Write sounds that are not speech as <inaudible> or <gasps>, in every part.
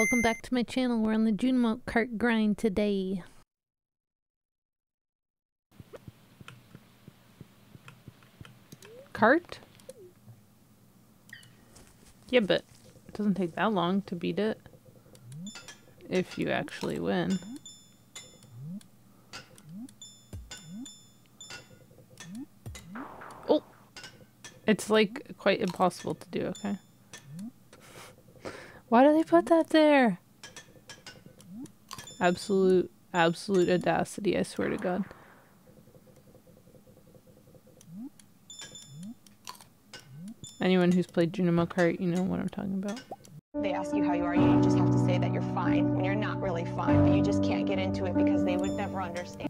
welcome back to my channel. We're on the Junimo Kart grind today. Cart? Yeah, but it doesn't take that long to beat it. If you actually win. Oh! It's like quite impossible to do, okay? Why do they put that there? Absolute, absolute audacity, I swear to God. Anyone who's played Junimo Kart, you know what I'm talking about. They ask you how you are, you just have to say that you're fine when you're not really fine, but you just can't get into it because they would never understand.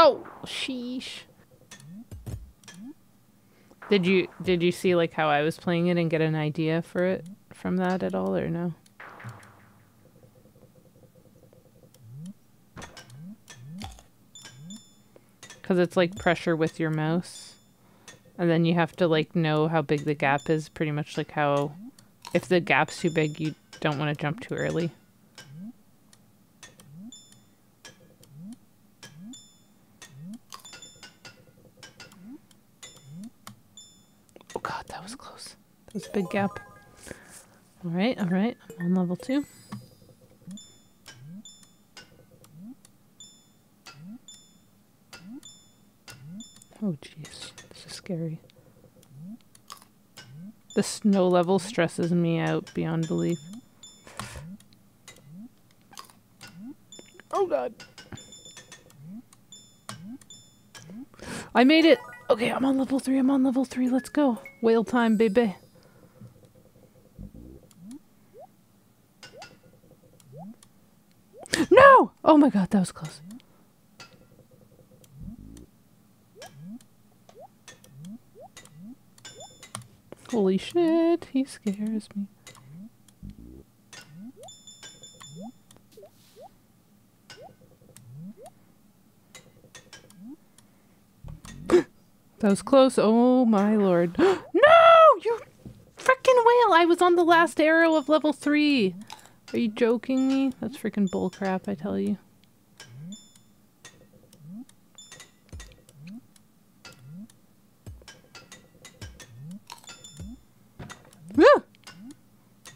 Oh, sheesh. Did you did you see like how I was playing it and get an idea for it from that at all or no? Cuz it's like pressure with your mouse. And then you have to like know how big the gap is, pretty much like how if the gap's too big, you don't want to jump too early. Oh god, that was close. That was a big gap. Alright, alright. I'm on level two. Oh jeez, this is scary. The snow level stresses me out beyond belief. Oh god. I made it! Okay, I'm on level three, I'm on level three, let's go. Whale time, baby. No! Oh my god, that was close. Holy shit, he scares me. That was close. Oh my lord. <gasps> no! You freaking whale! I was on the last arrow of level 3. Are you joking me? That's freaking bullcrap, I tell you.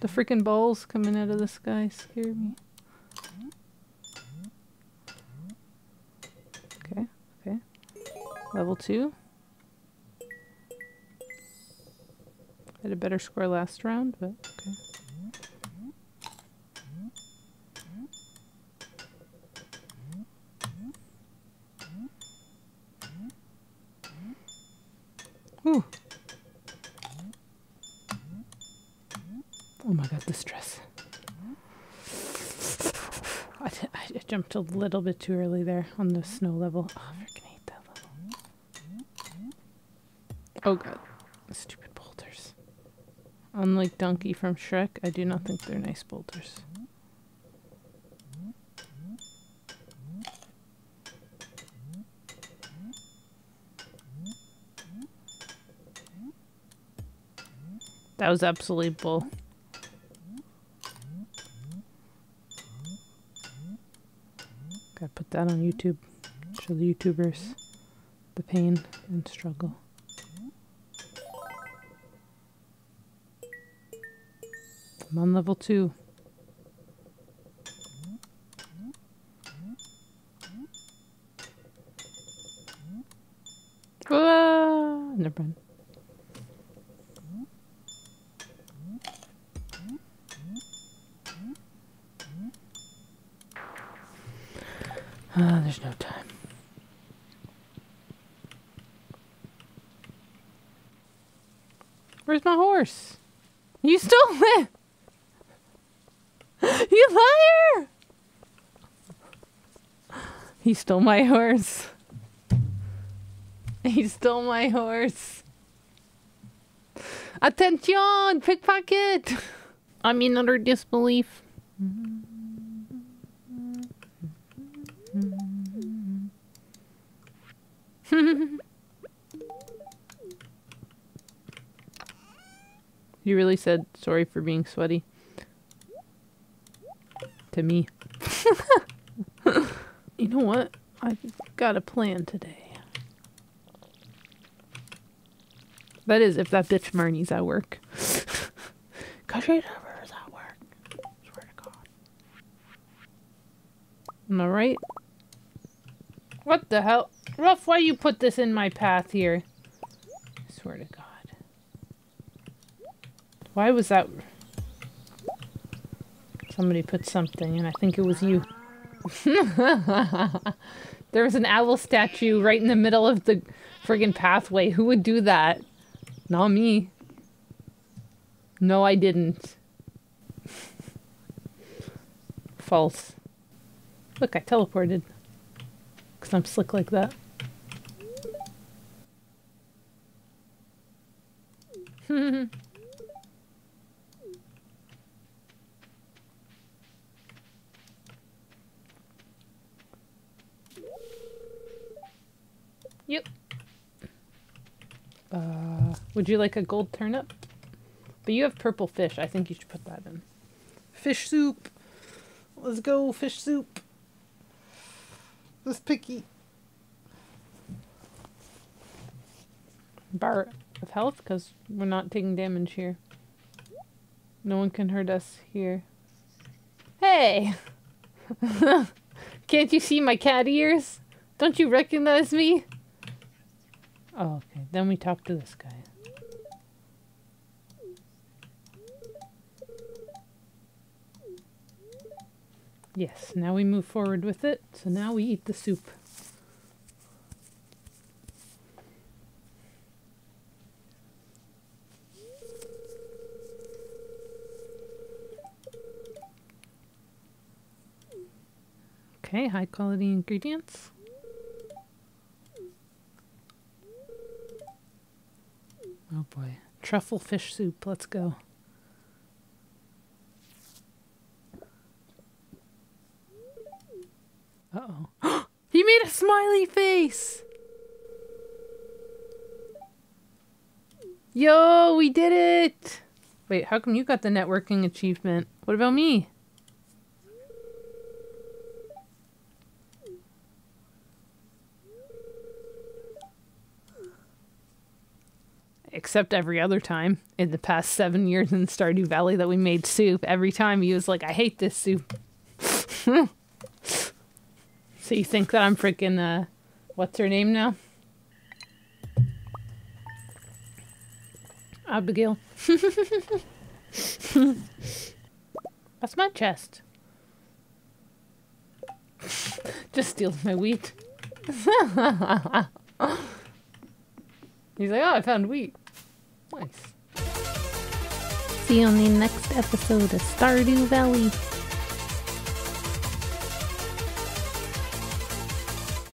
The freaking balls coming out of the sky scare me. Okay, okay. Level 2. Had a better score last round, but okay. Ooh. Oh my god, the stress. I, I jumped a little bit too early there on the snow level. Oh, I freaking hate that level. Oh god, stupid. Unlike Donkey from Shrek, I do not think they're nice boulders. That was absolutely bull. Gotta put that on YouTube. Show the YouTubers the pain and struggle. I'm on level two. Ah, never mind. Ah, there's no time. Where's my horse? You stole it! <laughs> You liar! He stole my horse. He stole my horse. Attention! Pickpocket! <laughs> I'm in utter disbelief. <laughs> you really said sorry for being sweaty. To me. <laughs> you know what? I've got a plan today. That is, if that bitch Marnie's at work. <laughs> Cause she never is at work. Swear to God. Am I right? What the hell? Ruff, why you put this in my path here? Swear to God. Why was that... Somebody put something, and I think it was you. <laughs> there was an owl statue right in the middle of the friggin' pathway. Who would do that? Not me. No, I didn't. <laughs> False. Look, I teleported. Because I'm slick like that. <laughs> yep. Uh, would you like a gold turnip? But you have purple fish. I think you should put that in. Fish soup. Let's go, fish soup. This picky. Bar of health, because we're not taking damage here. No one can hurt us here. Hey! <laughs> Can't you see my cat ears? Don't you recognize me? Oh, okay. Then we talk to this guy. Yes, now we move forward with it. So now we eat the soup. Okay, high quality ingredients. Oh boy. Truffle fish soup. Let's go. Uh oh. <gasps> he made a smiley face! Yo, we did it! Wait, how come you got the networking achievement? What about me? except every other time in the past seven years in Stardew Valley that we made soup. Every time he was like, I hate this soup. <laughs> so you think that I'm freaking, uh, what's her name now? Abigail. <laughs> That's my chest. <laughs> Just steals my wheat. <laughs> He's like, oh, I found wheat. Nice. See you on the next episode of Stardew Valley.